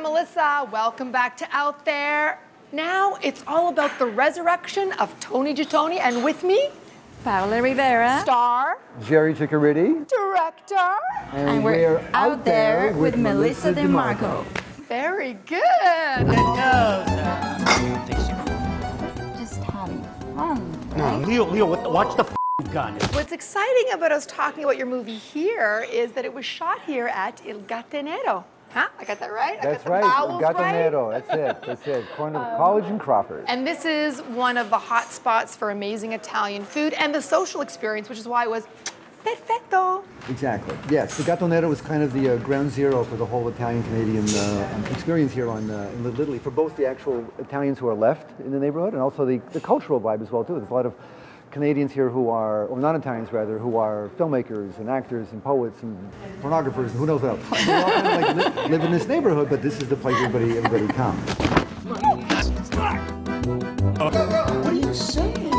everyone. I'm Melissa. Welcome back to Out There. Now it's all about the resurrection of Tony Gitone, and with me, Paula Rivera. star, Jerry Ciccoritti. director. And we're, out there with Melissa DiMarco. Very good. Just having fun. No, Leo, Leo, what, watch the f***ing gun. What's exciting about us talking about your movie here is that it was shot here at Il Gattinero. Huh? I got that right? I got right. vowels right? Gatonero. That's it. That's it. Corner of College and Crawford. And this is one of the hot spots for amazing Italian food and the social experience, which is why it was perfetto. Exactly. Yes, the Gatonero was kind of the uh, ground zero for the whole Italian Canadian uh, experience here on uh, in Little Italy for both the actual Italians who are left in the neighborhood and also the, the cultural vibe as well too. There's a lot of Canadians here who are, or non-Italians rather, who are filmmakers and actors and poets and pornographers and who knows what else. They all kind of like li- live in this neighborhood, but this is the place everybody everybody comes. What are you saying?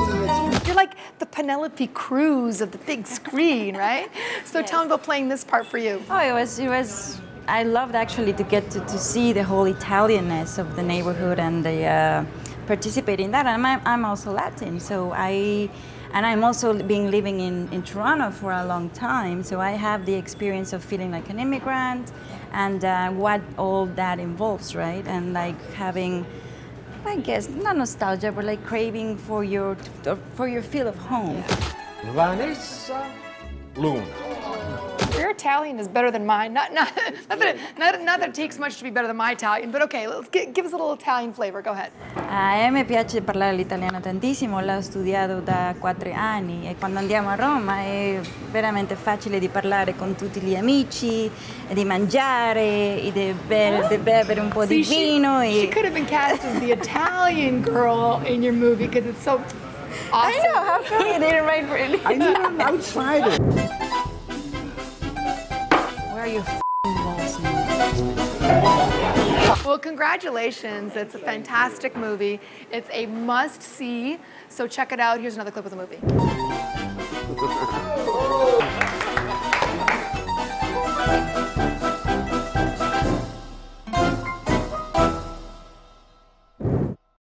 You're like the Penelope Cruz of the big screen, right? So tell me about playing this part for you. Oh, it was, it was, I loved actually to get to, to see the whole Italianness of the neighborhood and the, uh, participate in that. And I'm, I'm also Latin, so I, and I'm also been living in, in Toronto for a long time, so I have the experience of feeling like an immigrant and uh, what all that involves, right? And like having, I guess, not nostalgia, but like craving for your, for your feel of home. Vanessa Luna. Your Italian is better than mine. Not, not, not, that, it, not, not that it takes much to be better than my Italian, but okay, let's gi- give us a little Italian flavor. Go ahead. A me piace parlare l'italiano tantissimo, l'ho studiato da quattro anni e quando andiamo a Roma è veramente facile di parlare con tutti gli amici, di mangiare, e di, bere, di bere un po' di See, vino. she, she e... could have been cast as the Italian girl in your movie because it's so I awesome. know, how come you didn't write for it? I need an outsider. Where are you well, congratulations. It's a fantastic movie. It's a must see. So check it out. Here's another clip of the movie.